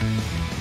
Bye.